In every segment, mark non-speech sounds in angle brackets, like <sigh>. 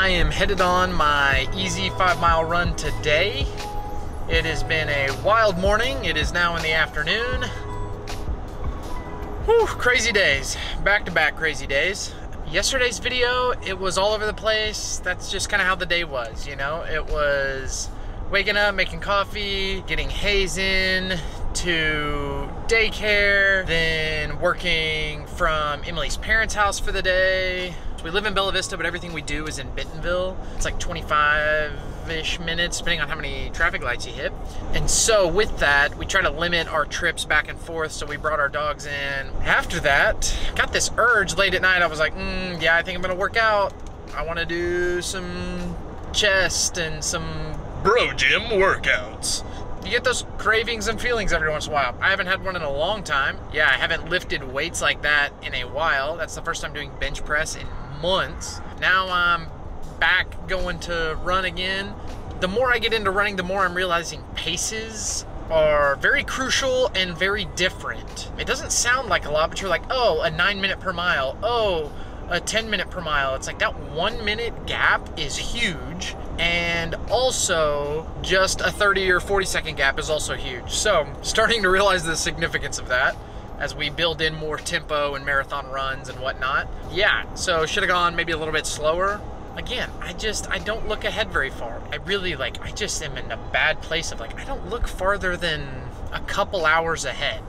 I am headed on my easy five mile run today. It has been a wild morning. It is now in the afternoon. Whew, crazy days. Back to back crazy days. Yesterday's video, it was all over the place. That's just kind of how the day was, you know? It was waking up, making coffee, getting Hayes in to daycare, then working from Emily's parents' house for the day. So we live in Bella Vista, but everything we do is in Bentonville. It's like 25-ish minutes, depending on how many traffic lights you hit. And so with that, we try to limit our trips back and forth, so we brought our dogs in. After that, got this urge late at night. I was like, mm, yeah, I think I'm gonna work out. I wanna do some chest and some bro gym workouts. You get those cravings and feelings every once in a while. I haven't had one in a long time. Yeah, I haven't lifted weights like that in a while. That's the first time doing bench press in months. Now I'm back going to run again. The more I get into running, the more I'm realizing paces are very crucial and very different. It doesn't sound like a lot, but you're like, oh, a nine minute per mile. Oh, a 10 minute per mile. It's like that one minute gap is huge and also just a 30 or 40 second gap is also huge. So starting to realize the significance of that as we build in more tempo and marathon runs and whatnot. Yeah, so should have gone maybe a little bit slower. Again, I just, I don't look ahead very far. I really like, I just am in a bad place of like, I don't look farther than a couple hours ahead.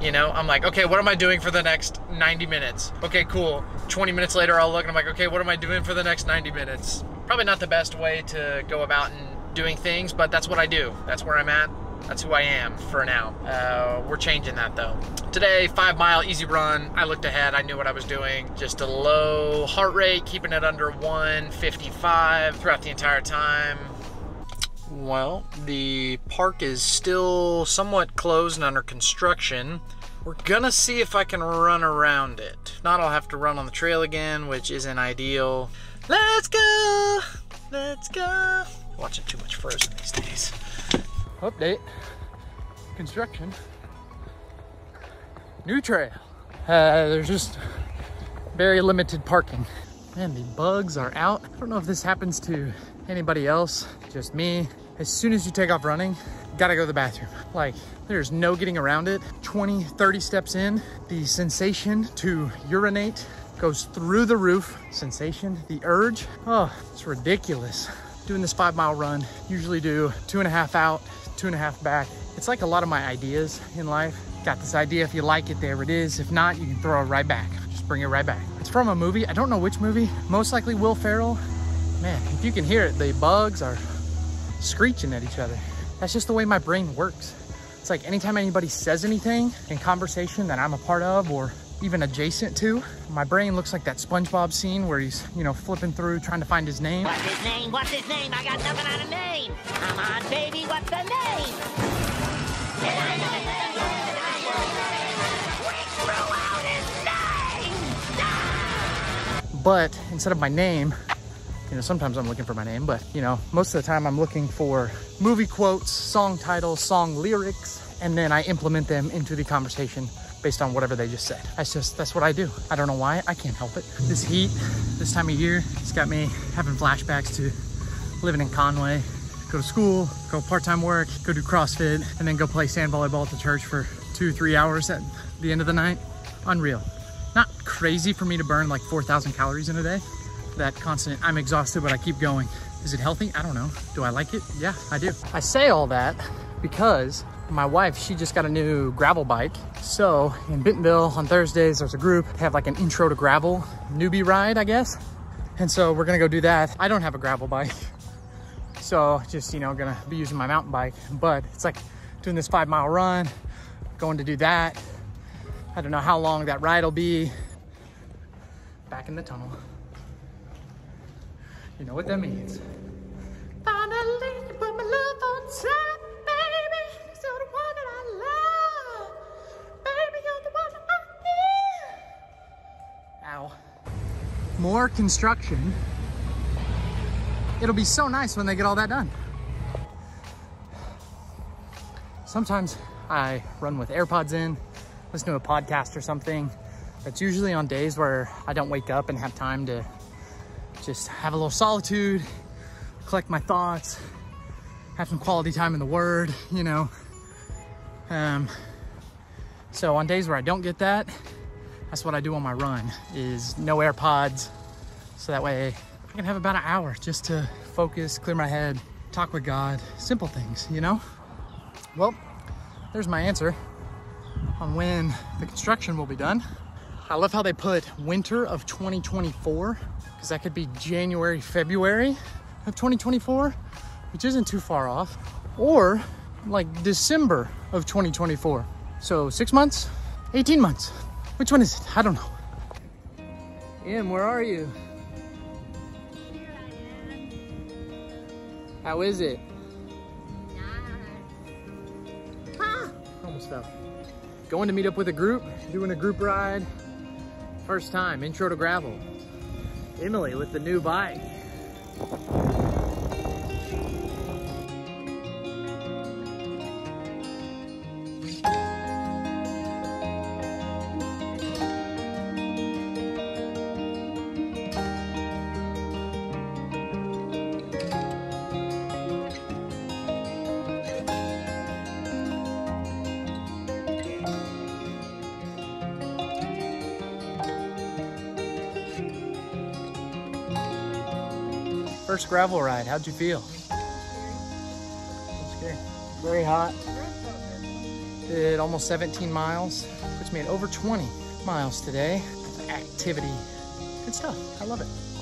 You know, I'm like, okay, what am I doing for the next 90 minutes? Okay, cool. 20 minutes later, I'll look and I'm like, okay, what am I doing for the next 90 minutes? probably not the best way to go about and doing things, but that's what I do. That's where I'm at. That's who I am for now. Uh, we're changing that though. Today, five mile easy run. I looked ahead. I knew what I was doing. Just a low heart rate, keeping it under 155 throughout the entire time. Well, the park is still somewhat closed and under construction. We're gonna see if I can run around it. If not, I'll have to run on the trail again, which isn't ideal. Let's go! Let's go! Watching too much Frozen these days. Update. Construction. New trail. Uh, there's just very limited parking. Man, the bugs are out. I don't know if this happens to anybody else, just me. As soon as you take off running, gotta go to the bathroom. Like, there's no getting around it. 20, 30 steps in, the sensation to urinate goes through the roof. Sensation, the urge, oh, it's ridiculous. Doing this five mile run, usually do two and a half out, two and a half back. It's like a lot of my ideas in life. Got this idea, if you like it, there it is. If not, you can throw it right back. Just bring it right back. It's from a movie, I don't know which movie, most likely Will Ferrell. Man, if you can hear it, the bugs are screeching at each other. That's just the way my brain works. It's like anytime anybody says anything in conversation that I'm a part of or even adjacent to. My brain looks like that SpongeBob scene where he's, you know, flipping through trying to find his name. What's his name? What's his name? I got nothing on a name. Come on, baby, what's the name? But instead of my name, you know, sometimes I'm looking for my name, but you know, most of the time I'm looking for movie quotes, song titles, song lyrics, and then I implement them into the conversation based on whatever they just said. That's just, that's what I do. I don't know why, I can't help it. This heat, this time of year, it's got me having flashbacks to living in Conway, go to school, go part-time work, go do CrossFit, and then go play sand volleyball at the church for two, three hours at the end of the night. Unreal. Not crazy for me to burn like 4,000 calories in a day. That constant, I'm exhausted, but I keep going. Is it healthy? I don't know. Do I like it? Yeah, I do. I say all that because my wife, she just got a new gravel bike. So in Bentonville on Thursdays, there's a group, they have like an intro to gravel newbie ride, I guess. And so we're gonna go do that. I don't have a gravel bike. <laughs> So just, you know, gonna be using my mountain bike, but it's like doing this five mile run, going to do that. I don't know how long that ride will be. Back in the tunnel. You know what that means. More construction. It'll be so nice when they get all that done. Sometimes I run with AirPods in, listen to a podcast or something. That's usually on days where I don't wake up and have time to just have a little solitude, collect my thoughts, have some quality time in the word, you know. Um, so on days where I don't get that, that's what I do on my run is no AirPods. So that way I can have about an hour just to focus, clear my head, talk with God, simple things, you know? Well, there's my answer on when the construction will be done. I love how they put winter of 2024 because that could be January, February of 2024, which isn't too far off, or like December of 2024. So six months, 18 months. Which one is it? I don't know. Em, where are you? How is it? Ah, almost fell. Going to meet up with a group, doing a group ride. First time, intro to gravel. Emily with the new bike. First gravel ride, how'd you feel? Scary. Very hot. Did almost 17 miles. Puts me at over 20 miles today. Activity. Good stuff. I love it.